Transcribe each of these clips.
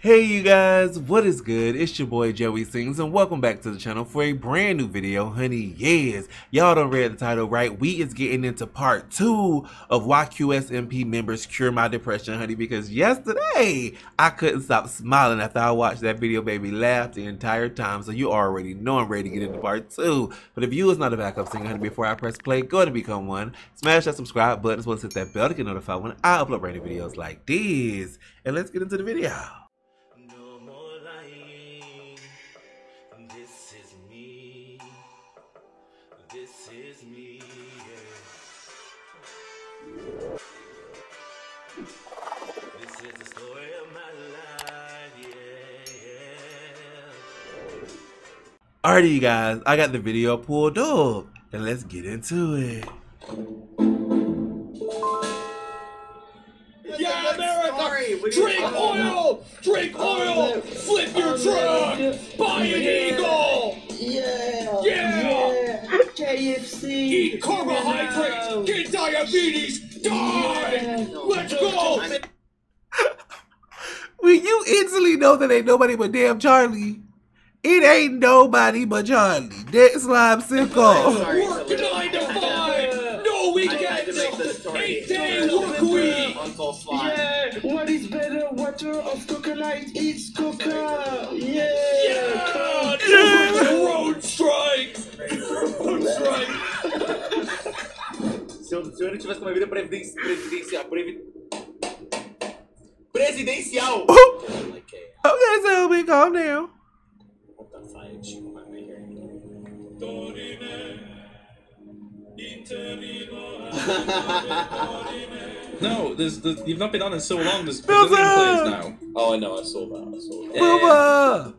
Hey you guys, what is good? It's your boy Joey Sings and welcome back to the channel for a brand new video, honey. Yes, y'all don't read the title right. We is getting into part two of why QSMP members cure my depression, honey, because yesterday I couldn't stop smiling after I watched that video, baby. Laughed the entire time, so you already know I'm ready to get into part two. But if you is not a backup singer, honey, before I press play, go and become one. Smash that subscribe button as well as hit that bell to get notified when I upload brand new videos like these. And let's get into the video. Alrighty, you guys, I got the video pulled up, and let's get into it. Yeah, America! Drink oil! Drink oil! Flip your truck! Buy an eagle! Yeah! Yeah! KFC! Eat carbohydrates! Get diabetes! Die! Let's go! Well, you instantly know that ain't nobody but damn Charlie. It ain't nobody but Charlie. That Slimecicle. Work nine to five! No weekends! Eight day work week! Yeah! What is better, water or coconut? It's coca! Yeah! Yeah! yeah. Road strike! Road strike! Se eu, se eu não tivesse uma vida previden- presidencial. Presidencial! Okay, so we calm down. No, there's, there's you've not been on in so long. There's Bill's pavilion up! plays now. Oh, I know. I saw that. I saw that. Booba.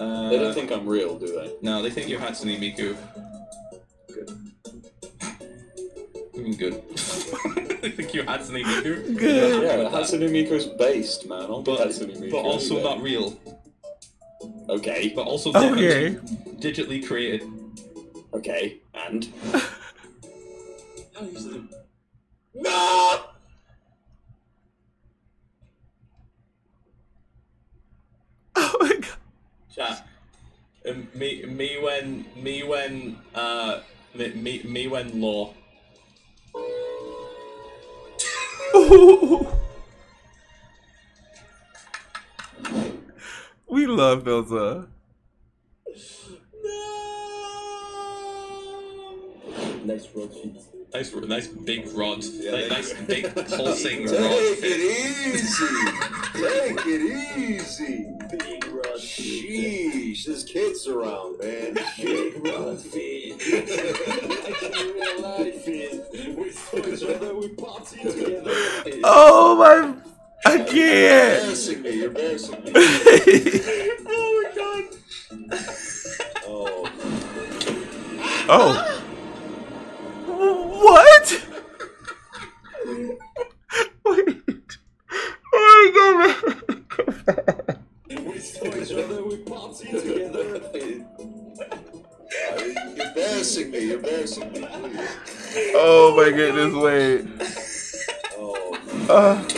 Uh, They don't think I'm real, do they? No, they think you're Hatsune Miku. Good. Good. they think you're Hatsune Miku. Good. Yeah, Hatsune Miku's based, man. I'll be But, Hatsune Miku. but also any day. not real. Okay. But also Okay. digitally, digitally created. Okay. And No! Oh my god. Chat. Um, me, me when, me when, uh, me, me, me when law. we love Philza. nice road feet. Nice, nice big rod. Yeah, like, they- nice big pulsing rod. Take it easy. Take it easy. Big road Sheesh, there's kids around, man. Big road feet. real life We saw each other. We party together. Oh my. I can't. Embarrassing me. You're embarrassing me. oh my god. Oh. oh. My goodness, wait. Oh. Uh,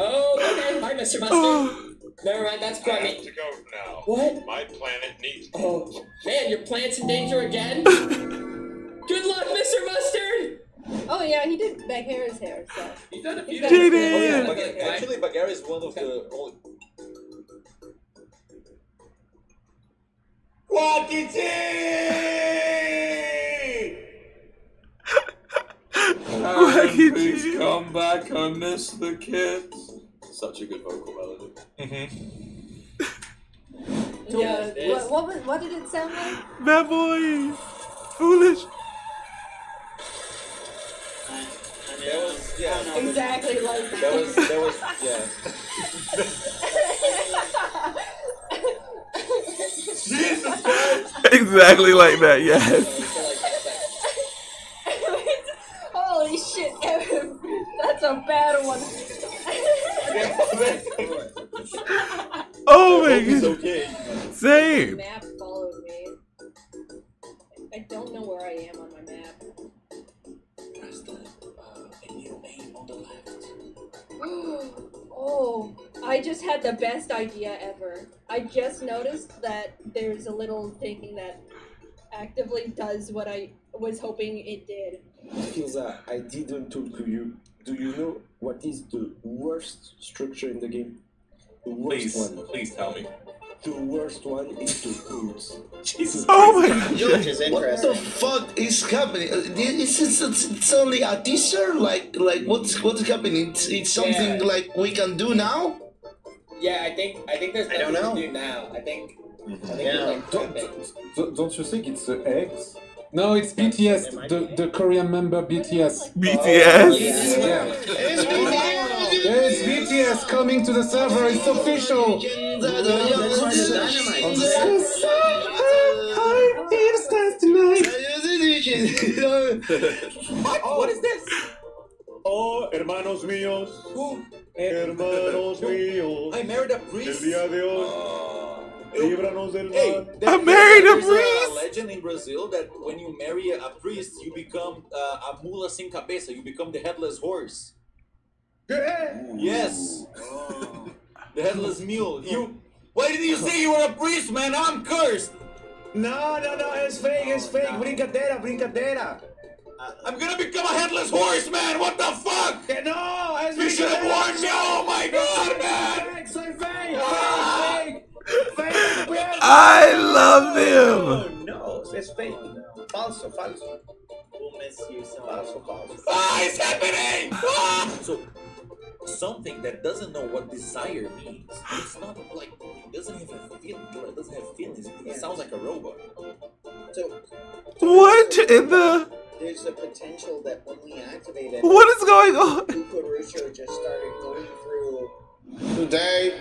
Oh, okay. Hi, Mr. Mustard. Never mind, that's I have Crummy. to go now. What? My planet needs. Oh, man, your planet's in danger again? Good luck, Mr. Mustard! Oh yeah, he did Baghera's hair, so. He's done a few He's He it. did. Oh, yeah, Yeah. Actually, Bagheera is one of the only. Wacky please come back. I miss the kids. Such a good vocal melody. Mm-hmm. Yeah. it is. What, what, was, what did it sound like? bad boy. Foolish. There was, yeah. Exactly like There was, there was, yeah. Exactly like that, yes. Holy shit, Evan. That's a bad one. oh my god. Okay. Same. I don't know where I am on my map. Press the uh, name on the left. oh. I just had the best idea ever. I just noticed that there's a little thing that actively does what I was hoping it did. Philza, I didn't talk to you. Do you know what is the worst structure in the game? The worst Please, one. please tell me. The worst one is the cruise. Jesus Oh my god. Which is What the fuck is happening? It's, it's, it's, it's only a teaser? Like, like what's what's happening? It's, it's something Yeah. like we can do now? Yeah, I think I think there's I don't nothing know. to do now. I think. I think Yeah. like Don't, don't- don't you think it's the eggs? No, it's BTS, the, the Korean member BTS. BTS. Oh, yeah. It's BTS coming to the server, it's official! What? What is this? Oh, hermanos míos. Hermanos míos. I married a El priest. día de hoy. Líbranos del Hey, mal. I married a there's priest. a legend in Brazil that when you marry a priest, you become uh, a mula sin cabeça. You become the headless horse. Yes. The headless mule. You. Why didn't you say you were a priest, man? I'm cursed. No, no, no, It's fake, It's fake. Brincadeira, brincadeira. I'm gonna become a headless horse, man. What the fuck? Que no, es You should have warned me. Oh my god, man. fake, soy fake, fake, fake, fake, fake. I love him. Oh, no, it's fake. Falso, falso. We'll miss you so Falso, falso. Ah, it's happening. Ah! So, something that doesn't know what desire means. It's not like it doesn't have a feel. It doesn't have feelings. It sounds like a robot. So What in the? There's a potential that when we activate it, What is going on? Kukurusho just started going through. Today,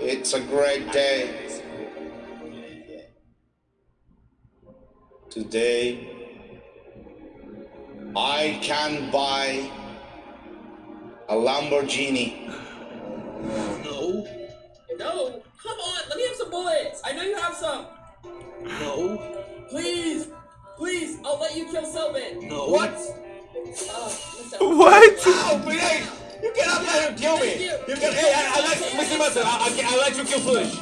it's a great day. Today, I can buy a Lamborghini. No, No, come on, let me have some bullets. I know you have some. no, Please, please, let you kill Cellbit. no. What? Uh, What? Ow, but hey, you cannot let him kill me. You. You can. Hey, I, I like Mr. Mustard. I, I, I let you kill Push.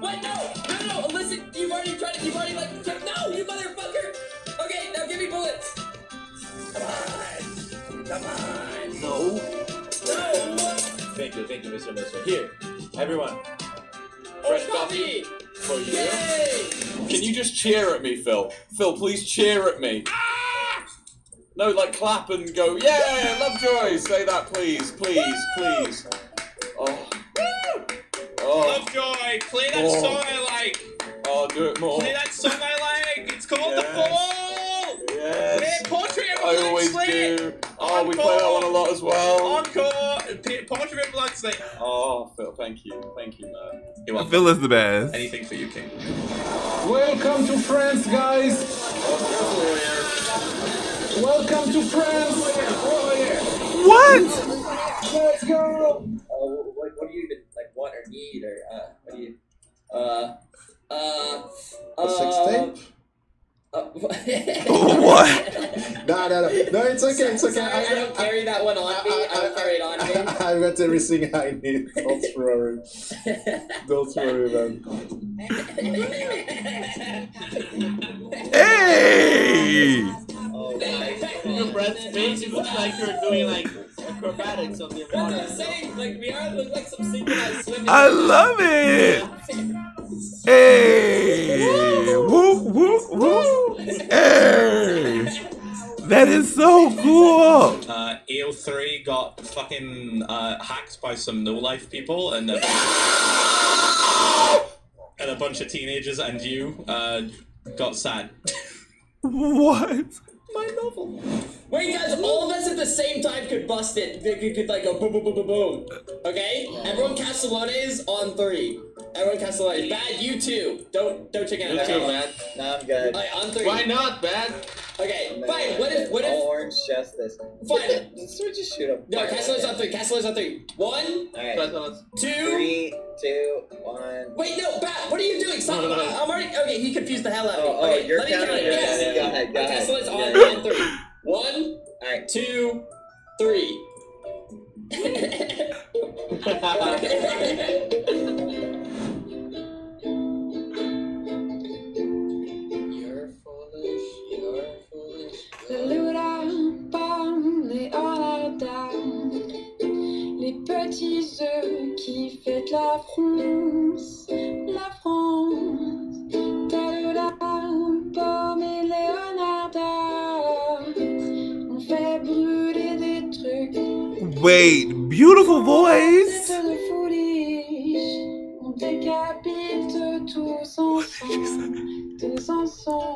What? No, no, no, no. Listen, you've already tried. To, you've already like. No, you motherfucker. Okay, now give me bullets. Come on, come on. No. No. Thank you, thank you, Mr. Mister. Here, everyone. Oh, Fresh coffee coffee. For you. Yay! Can you just cheer at me, Phil? Phil, please cheer at me. No, like clap and go, yeah, Lovejoy. Say that, please, please, please. Oh. Oh. Lovejoy, play that Oh. song I like. Oh, do it more. Play that song I like. It's called The Yes. Fall. Yes. Portrait of I always do. Oh, we play that one a lot as well. Encore. P- Portrait of a Blood Slit. Oh, Phil, thank you, thank you, man. Phil is the best. Anything for you, King. Welcome to France, guys! Welcome to France! What? Let's go! Uh, what, what do you even like want or need or uh, what do you uh, uh uh A sex tape? Uh, What? No, no, no. No, it's okay, it's okay. Sorry, I, don't carry that one on me. I, don't carry it on me. I've got everything I need. Don't worry. Don't worry, man. Hey! Oh, Your breath's face, it looks like you're doing like acrobatics on the That's what. I'm saying. Like we are look like some synchronized swimming. I love it. Hey! Woo woo woo! Hey! That is so cool. Uh, AO3 got fucking uh, hacked by some no life people and a, and a bunch of teenagers, and you uh, got sad. What? My novel. Wait, guys, all of us at the same time could bust it. Could, could, could, like go boom, boom, boom, boom, boom. Okay? Everyone Castellones on three. Everyone Castellones. Bad, you too. Don't don't check out. You okay. too, man. No, I'm good. Alright, on three. Why not, bad? Okay, oh, fine. What if what if orange justice. fine? Just, just shoot him. No, Castellones on three. Castellones on three. One, Alright. two. Three, two, one. Wait, no, Bat. What are you doing? Stop. I'm already. Okay, he confused the hell out of me. Oh, oh, you're let me counting count it. it. Yes. Yeah, yeah, Go ahead, go ahead. so it's on, Yeah. on three. One, Alright. two, three. la France, la France, t'as de la pomme et Leonarda. On fait brûler des trucs. Wait, beautiful voice! On décapite tous tous ensemble.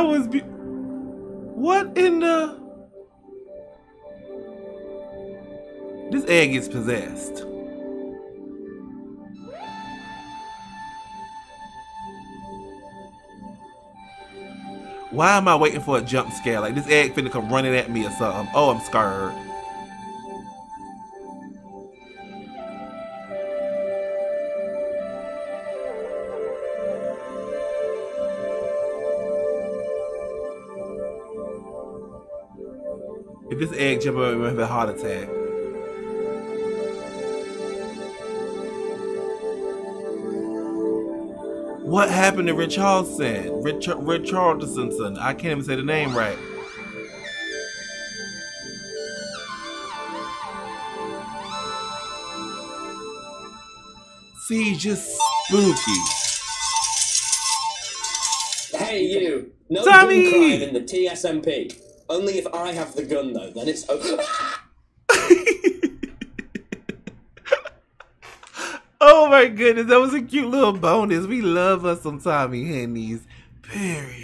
That was be- what in the? This egg is possessed. Why am I waiting for a jump scare? Like this egg finna come running at me or something. Oh, I'm scared. If this egg jump gonna have a heart attack. What happened to Richardson? Richard Richardson. I can't even say the name right. See, just spooky. Hey, you! No Tommy! in the TSMP. Only if I have the gun, though, then it's. Over Oh my goodness, that was a cute little bonus. We love us some Tommy Hennies. Period.